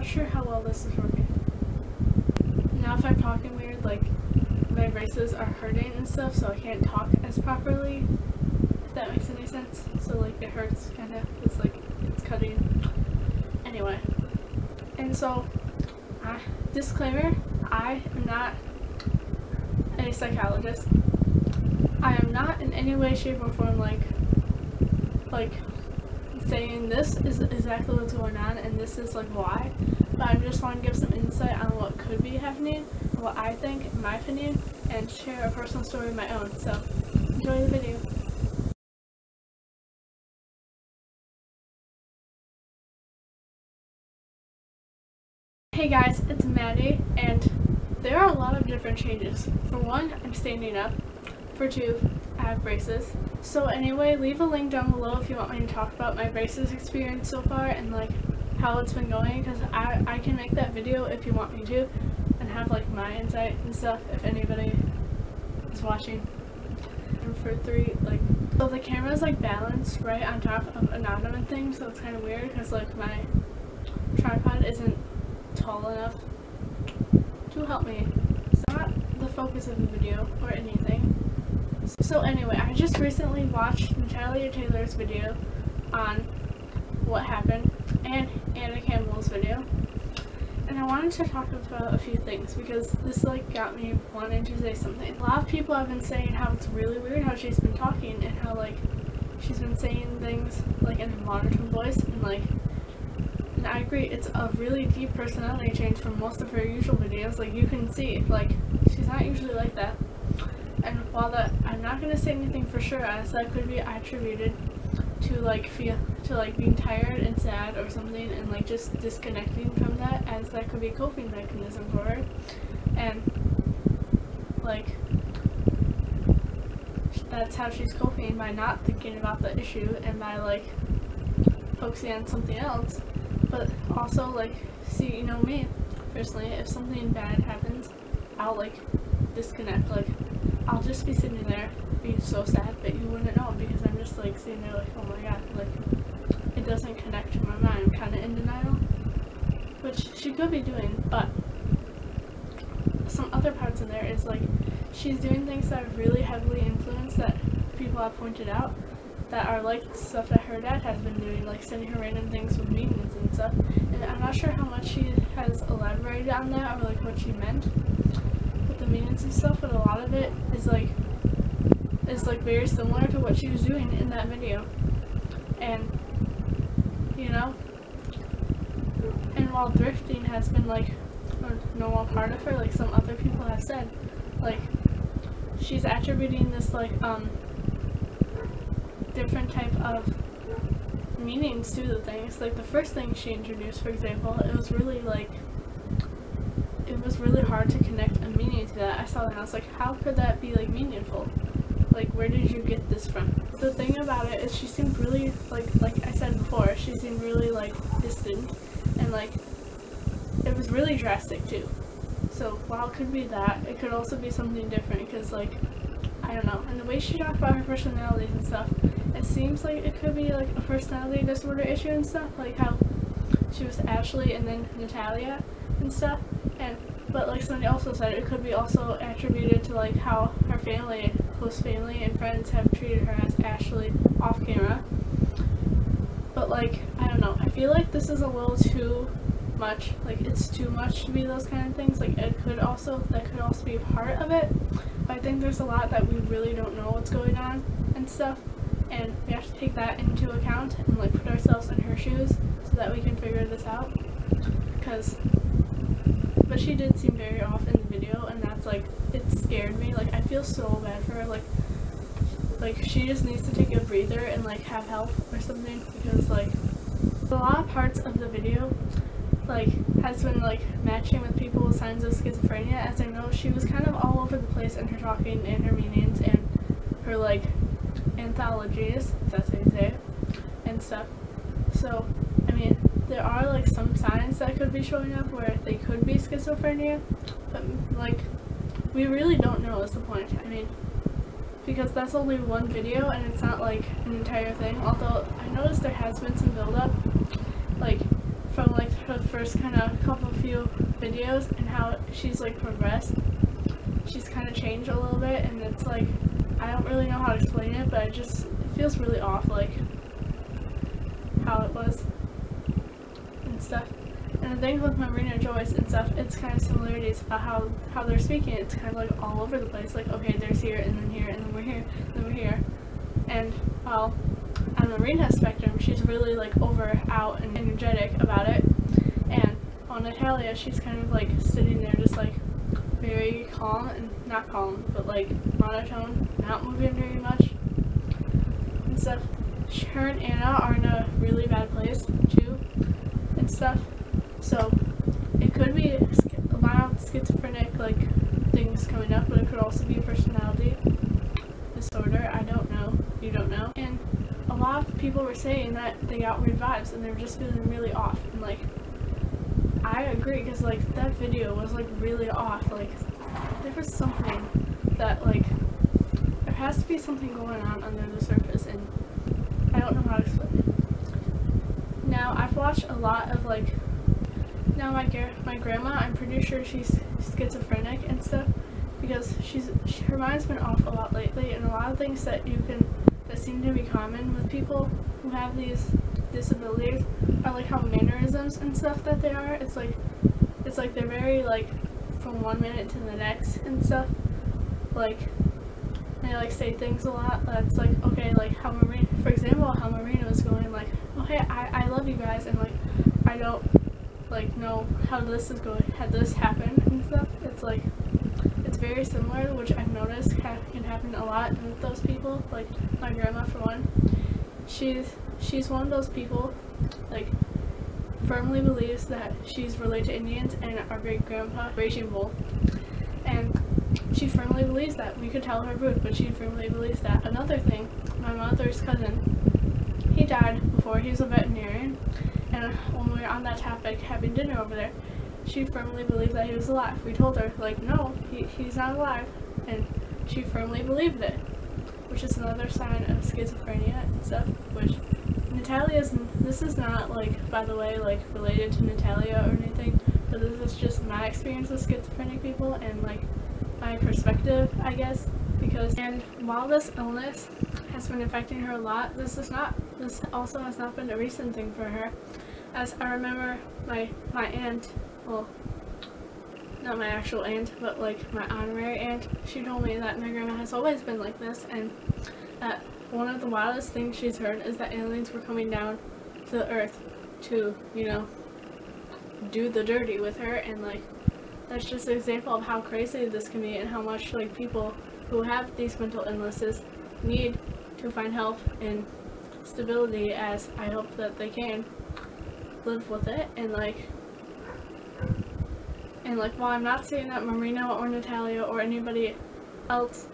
not sure how well this is working. Now if I'm talking weird, like my braces are hurting and stuff, so I can't talk as properly. If that makes any sense. So like it hurts kind of. It's like it's cutting. Anyway, and so uh, disclaimer: I am not a psychologist. I am not in any way, shape, or form like like saying this is exactly what's going on and this is like why. But I just want to give some insight on what could be happening, what I think, my opinion, and share a personal story of my own. So enjoy the video. Hey guys, it's Maddie, and there are a lot of different changes. For one, I'm standing up. For two, I have braces. So anyway, leave a link down below if you want me to talk about my braces experience so far and like how it's been going because I, I can make that video if you want me to and have like my insight and stuff if anybody is watching. And for three, like, so the camera is like balanced right on top of an ottoman thing so it's kind of weird because like my tripod isn't tall enough to help me. It's not the focus of the video or anything. So anyway, I just recently watched Natalia Taylor's video on what happened and Anna Campbell's video. And I wanted to talk about a few things because this like got me wanting to say something. A lot of people have been saying how it's really weird how she's been talking and how like she's been saying things like in a monotone voice and like and I agree it's a really deep personality change from most of her usual videos like you can see like she's not usually like that and while that I'm not gonna say anything for sure as that could be attributed to like feel to like being tired and sad or something and like just disconnecting from that as that could be a coping mechanism for her. And like that's how she's coping by not thinking about the issue and by like focusing on something else. But also like see you know me personally if something bad happens I'll like disconnect like I'll just be sitting there being so sad, but you wouldn't know because I'm just like sitting there like, oh my god, like it doesn't connect to my mind. I'm kind of in denial, which she could be doing, but some other parts in there is like she's doing things that are really heavily influenced that people have pointed out that are like stuff that her dad has been doing, like sending her random things with meanings and stuff. And I'm not sure how much she has elaborated on that or like what she meant maintenance and stuff, but a lot of it is like is like very similar to what she was doing in that video. And you know, and while thrifting has been like a normal part of her, like some other people have said, like she's attributing this like um different type of meanings to the things. Like the first thing she introduced, for example, it was really like was really hard to connect a meaning to that. I saw that and I was like, how could that be like meaningful? Like where did you get this from? The thing about it is she seemed really like like I said before, she seemed really like distant and like it was really drastic too. So while it could be that, it could also be something different because like I don't know. And the way she talked about her personalities and stuff, it seems like it could be like a personality disorder issue and stuff, like how she was Ashley and then Natalia and stuff. But like somebody also said, it could be also attributed to like how her family, close family and friends have treated her as Ashley off camera. But like I don't know, I feel like this is a little too much. Like it's too much to be those kind of things. Like it could also that could also be part of it. But I think there's a lot that we really don't know what's going on and stuff. And we have to take that into account and like put ourselves in her shoes so that we can figure this out. Because but she did seem very off in the video and that's like it scared me. Like I feel so bad for her like like she just needs to take a breather and like have help or something because like a lot of parts of the video like has been like matching with people with signs of schizophrenia as I know she was kind of all over the place in her talking and her meanings and her like anthologies if that's how you say it and stuff. So there are like some signs that could be showing up where they could be schizophrenia, but like we really don't know is the point. I mean, because that's only one video and it's not like an entire thing. Although I noticed there has been some buildup, like from like her first kind of couple few videos and how she's like progressed. She's kind of changed a little bit, and it's like I don't really know how to explain it, but it just it feels really off, like how it was stuff. And the thing with Marina Joyce and stuff, it's kind of similarities about how how they're speaking. It's kind of like all over the place. Like okay, there's here and then here and then we're here and then we're here, and well, on the Marina spectrum, she's really like over out and energetic about it, and on Natalia, she's kind of like sitting there just like very calm and not calm, but like monotone, not moving very much and stuff. Her and Anna are in a really bad place stuff. So it could be a lot of schizophrenic like things coming up, but it could also be a personality disorder. I don't know. You don't know. And a lot of people were saying that they got weird vibes and they were just feeling really off and like I agree because like that video was like really off like there was something that like there has to be something going on under the surface and I don't know how to explain it. Now a lot of like now my my grandma I'm pretty sure she's schizophrenic and stuff because she's she, her mind's been off a lot lately and a lot of things that you can that seem to be common with people who have these disabilities are like how mannerisms and stuff that they are. It's like it's like they're very like from one minute to the next and stuff. Like they like say things a lot. That's like okay, like how for example, how Marina was going like, okay, I I love you guys, and like I don't like know how this is going, had this happen and stuff. It's like it's very similar, which I've noticed can happen a lot with those people. Like my grandma, for one, she's she's one of those people, like firmly believes that she's related to Indians and our great grandpa Raging Bull, and she firmly believes that. We could tell her rude, but she firmly believes that. Another thing, my mother's cousin, he died before he was a veterinarian, and when we were on that topic, having dinner over there, she firmly believed that he was alive. We told her, like, no, he, he's not alive, and she firmly believed it, which is another sign of schizophrenia and stuff, which Natalia's, this is not, like, by the way, like, related to Natalia or anything, but this is just my experience with schizophrenic people, and, like, my perspective, I guess, because, and while this illness has been affecting her a lot, this is not, this also has not been a recent thing for her, as I remember my, my aunt, well, not my actual aunt, but like my honorary aunt, she told me that my grandma has always been like this, and that one of the wildest things she's heard is that aliens were coming down to the earth to, you know, do the dirty with her, and like, that's just an example of how crazy this can be and how much like people who have these mental illnesses need to find help and stability as I hope that they can live with it and like and like while I'm not saying that Marina or Natalia or anybody else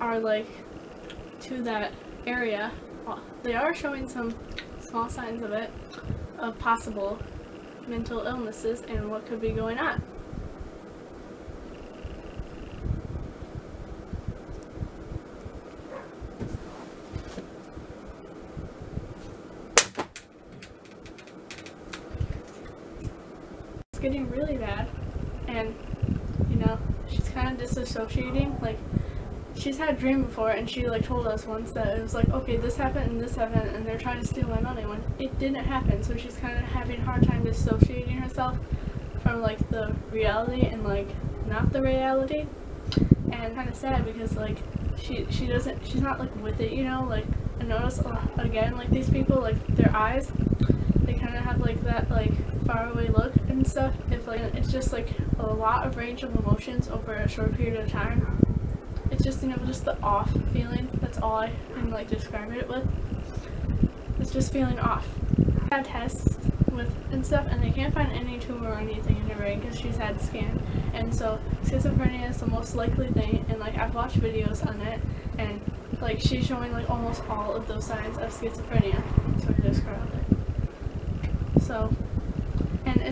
are like to that area, uh, they are showing some small signs of it, of possible mental illnesses and what could be going on. It's getting really bad and you know she's disassociating like she's had a dream before and she like told us once that it was like okay this happened and this happened and they're trying to steal my money when it didn't happen. So she's kind of having a hard time dissociating herself from like the reality and like not the reality. And kind of sad because like she she doesn't she's not like with it you know? Like I notice uh, again like these people like their eyes they kind of have like that like far away look and stuff if like it's just like a lot of range of emotions over a short period of time it's just, you know, just the off feeling. That's all I can, like, describe it with. It's just feeling off. I had tests with and stuff, and they can't find any tumor or anything in her brain because she's had scan. And so, schizophrenia is the most likely thing, and, like, I've watched videos on it, and, like, she's showing, like, almost all of those signs of schizophrenia. So I describe it.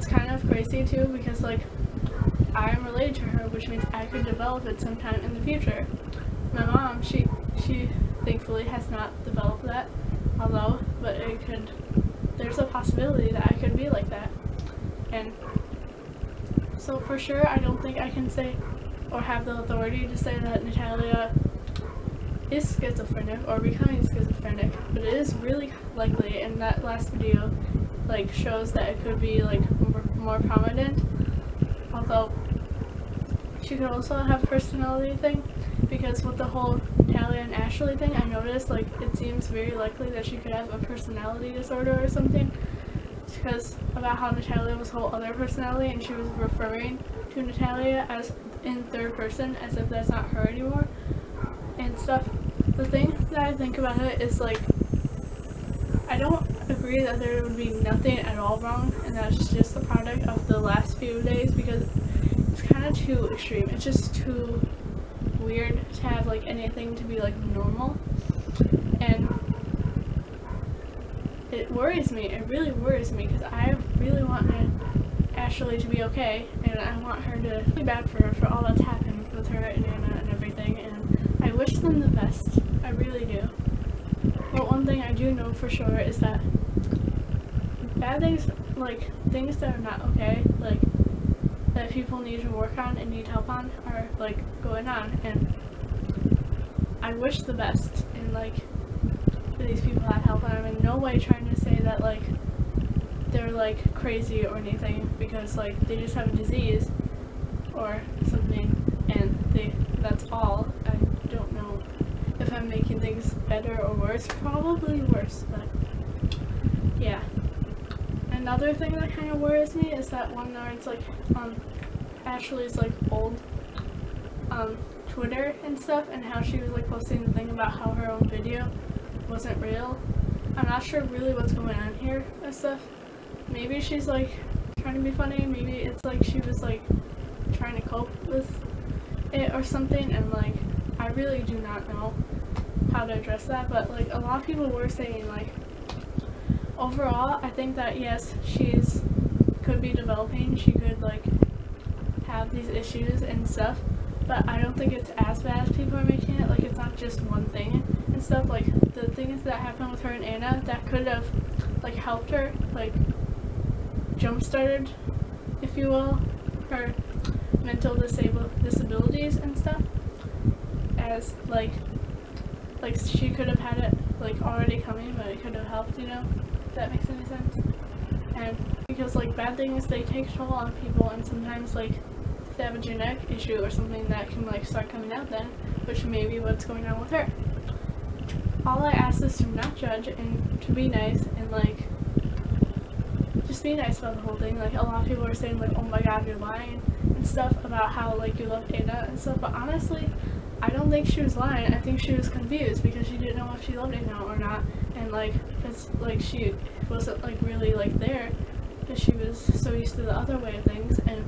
It's kind of crazy, too, because, like, I am related to her, which means I could develop it sometime in the future. My mom, she she thankfully has not developed that, although, but it could there's a possibility that I could be like that. And so for sure, I don't think I can say or have the authority to say that Natalia is schizophrenic or becoming schizophrenic, but it is really likely, and that last video like shows that it could be like more, prominent. Although she could also have personality thing, because with the whole Natalia and Ashley thing, I noticed like it seems very likely that she could have a personality disorder or something. Because about how Natalia was whole other personality and she was referring to Natalia as in third person as if that's not her anymore and stuff. The thing that I think about it is like I don't agree that there would be nothing at all wrong and that's just the product of the last few days because it's kind of too extreme. It's just too weird to have like anything to be like normal and it worries me. It really worries me because I really want Ashley to be okay and I want her to be bad for her for all that's happened with her and Anna and everything and I wish them the best. I really do. But one thing I do know for sure is that bad things, like things that are not okay, like that people need to work on and need help on are like going on and I wish the best and like for these people that help and I'm in no way trying to say that like they're like crazy or anything because like they just have a disease or something and they that's all. I don't know if I'm making things better or worse. Probably worse, but yeah. Another thing that kind of worries me is that one it's like um Ashley's like old um Twitter and stuff and how she was like posting the thing about how her own video wasn't real. I'm not sure really what's going on here and stuff. Maybe she's like trying to be funny, maybe it's like she was like trying to cope with it or something and like I really do not know how to address that but like a lot of people were saying like overall I think that yes she's could be developing. She could like have these issues and stuff but I don't think it's as bad as people are making it. Like it's not just one thing and stuff. Like the things that happened with her and Anna that could have like helped her like jump started if you will her mental disable disabilities and stuff. As like like she could have had it like already coming but it could have helped you know that makes any sense. And because like bad things they take toll on people and sometimes like they have a genetic issue or something that can like start coming out then which may be what's going on with her. All I ask is to not judge and to be nice and like just be nice about the whole thing. Like a lot of people are saying like oh my god you're lying and stuff about how like you love Anna and stuff but honestly I don't think she was lying. I think she was confused because she didn't know if she loved Anna or not. And like it's like she wasn't like really like there. Because she was so used to the other way of things. And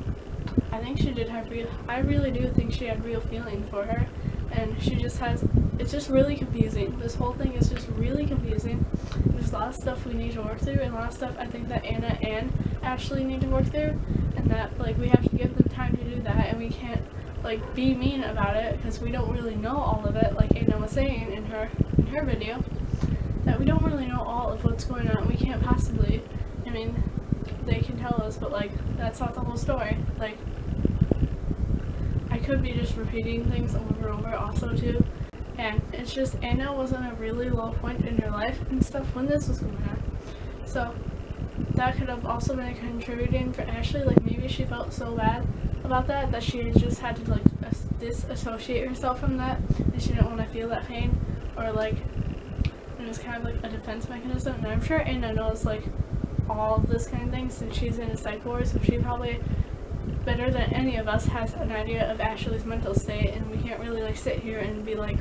I think she did have real I really do think she had real feeling for her. And she just has it's just really confusing. This whole thing is just really confusing. There's a lot of stuff we need to work through and a lot of stuff I think that Anna and Ashley need to work through. And that like we have to give them time to do that. And we can't like be mean about it because we don't really know all of it like Anna was saying in her in her video that we don't really know all of what's going on. We can't possibly I mean they can tell us but like that's not the whole story. Like I could be just repeating things over and over also too. And it's just Anna was in a really low point in her life and stuff when this was going on. So that could have also been a contributing for Ashley like maybe she felt so bad about that that she just had to like disassociate herself from that and she didn't want to feel that pain or like it was kind of like a defense mechanism and I'm sure Anna knows like all of this kind of thing since she's in a psych ward so she probably better than any of us has an idea of Ashley's mental state and we can't really like sit here and be like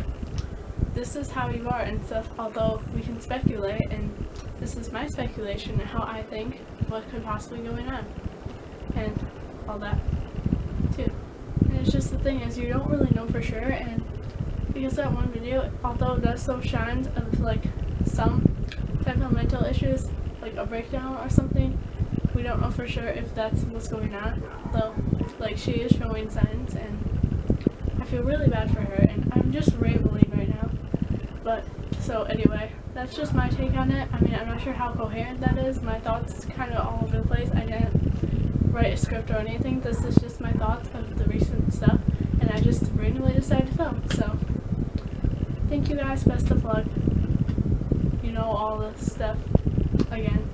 this is how you are and stuff although we can speculate and this is my speculation and how I think what could possibly going on and all that it's just the thing is you don't really know for sure and because that one video although it does show signs of like some type of mental issues like a breakdown or something we don't know for sure if that's what's going on, though, like, she is showing signs, and I feel really bad for her, and I'm just rambling right now, but, so So anyway, that's just my take on it. I mean, I'm not sure how coherent that is. My thoughts kind of all over the place. I didn't write a script or anything. This is just my thoughts of the recent stuff, and I just randomly decided to film. So thank you guys. Best of luck. You know all the stuff again.